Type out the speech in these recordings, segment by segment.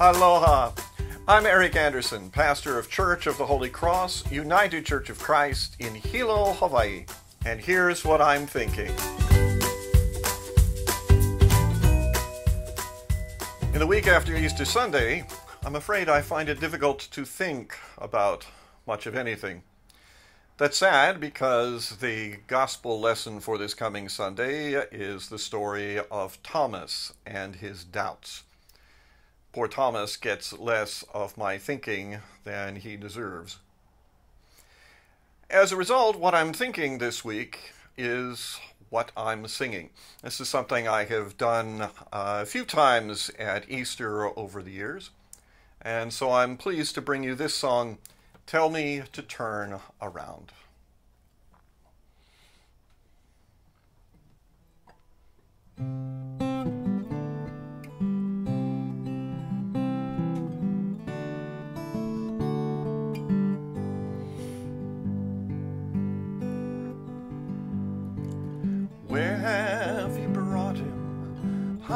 Aloha. I'm Eric Anderson, pastor of Church of the Holy Cross, United Church of Christ in Hilo, Hawaii. And here's what I'm thinking. In the week after Easter Sunday, I'm afraid I find it difficult to think about much of anything. That's sad because the gospel lesson for this coming Sunday is the story of Thomas and his doubts. Poor Thomas gets less of my thinking than he deserves. As a result, what I'm thinking this week is what I'm singing. This is something I have done a few times at Easter over the years, and so I'm pleased to bring you this song, Tell Me to Turn Around.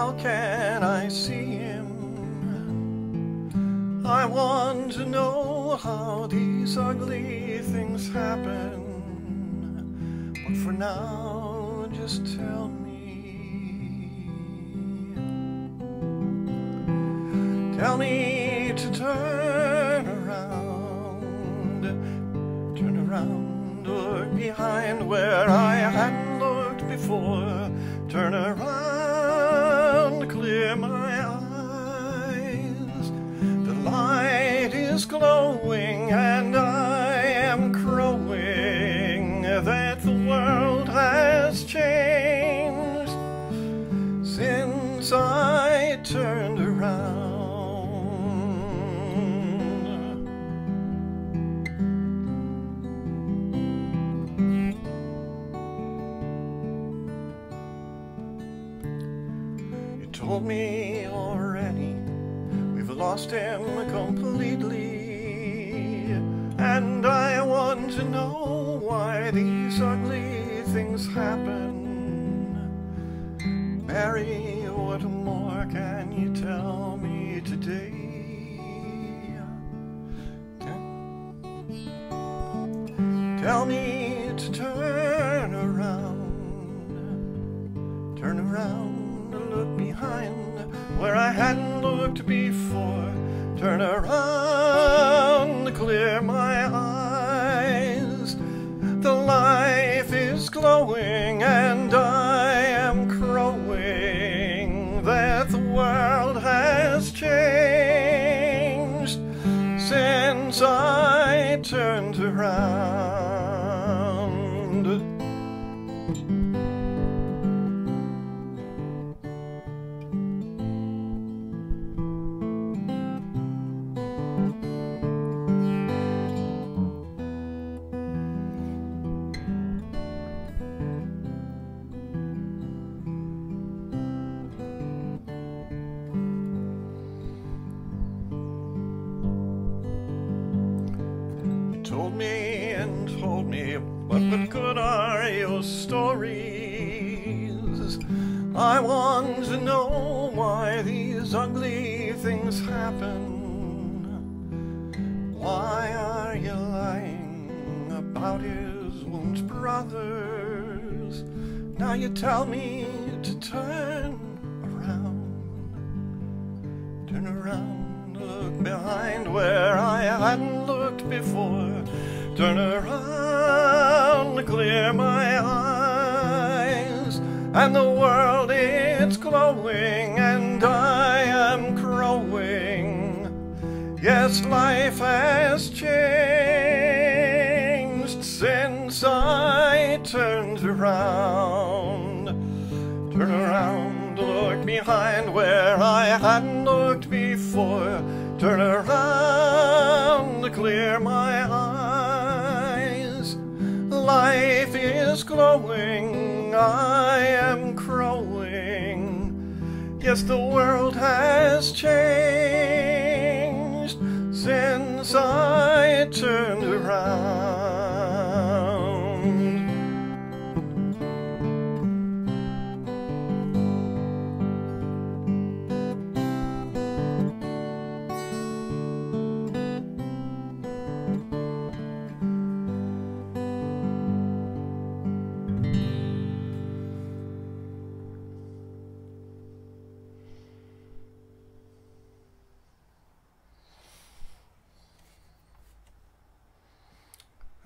How can I see him? I want to know how these ugly things happen. But for now, just tell me. Tell me to turn around, turn around, look behind where I hadn't looked before. Turn around, told me already we've lost him completely, and I want to know why these ugly things happen. Mary, what more can you tell me today? Tell me to turn where I hadn't looked before. Turn around, clear my eyes. The life is glowing and I am crowing that the world has changed since I turned around. Told me and told me, but what good are your stories? I want to know why these ugly things happen. Why are you lying about his wounds, brothers? Now you tell me to turn around. Turn around, look behind where I hadn't looked before. Turn around, clear my eyes, and the world it's glowing, and I am crowing. Yes, life has changed since I turned around. Turn around, look behind where I hadn't looked before. Turn around, clear my eyes. Life is glowing, I am crowing. Yes, the world has changed since I turned around.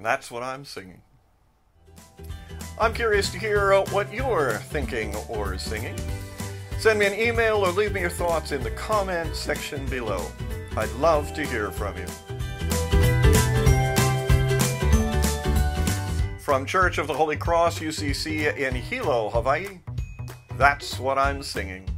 That's what I'm singing. I'm curious to hear uh, what you're thinking or singing. Send me an email or leave me your thoughts in the comment section below. I'd love to hear from you. From Church of the Holy Cross, UCC in Hilo, Hawaii, that's what I'm singing.